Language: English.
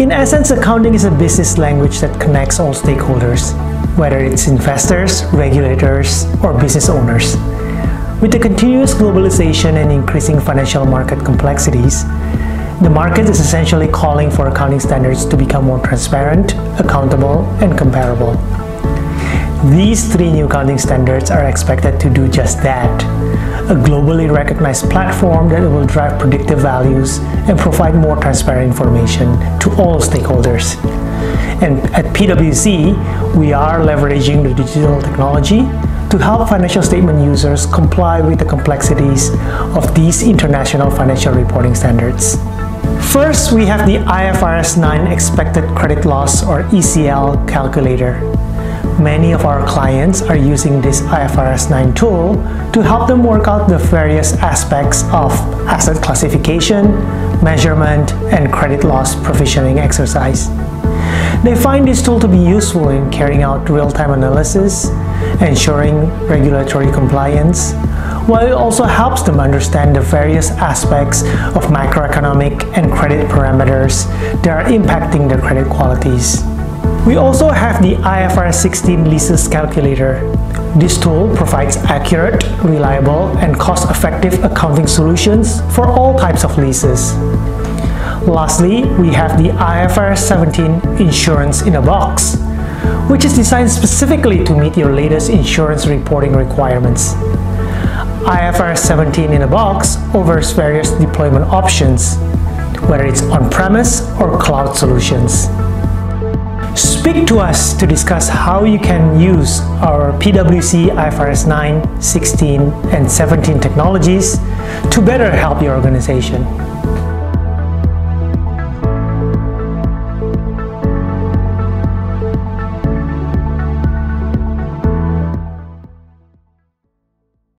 In essence, accounting is a business language that connects all stakeholders, whether it's investors, regulators, or business owners. With the continuous globalization and increasing financial market complexities, the market is essentially calling for accounting standards to become more transparent, accountable, and comparable. These three new accounting standards are expected to do just that. A globally recognized platform that will drive predictive values and provide more transparent information to all stakeholders. And at PwC, we are leveraging the digital technology to help financial statement users comply with the complexities of these international financial reporting standards. First, we have the IFRS 9 Expected Credit Loss or ECL calculator. Many of our clients are using this IFRS 9 tool to help them work out the various aspects of asset classification, measurement, and credit loss provisioning exercise. They find this tool to be useful in carrying out real-time analysis, ensuring regulatory compliance, while it also helps them understand the various aspects of macroeconomic and credit parameters that are impacting their credit qualities. We also have the IFRS 16 Leases Calculator. This tool provides accurate, reliable, and cost-effective accounting solutions for all types of leases. Lastly, we have the IFRS 17 Insurance in a Box, which is designed specifically to meet your latest insurance reporting requirements. IFRS 17 in a Box offers various deployment options, whether it's on-premise or cloud solutions. Speak to us to discuss how you can use our PwC IFRS 9, 16, and 17 technologies to better help your organization.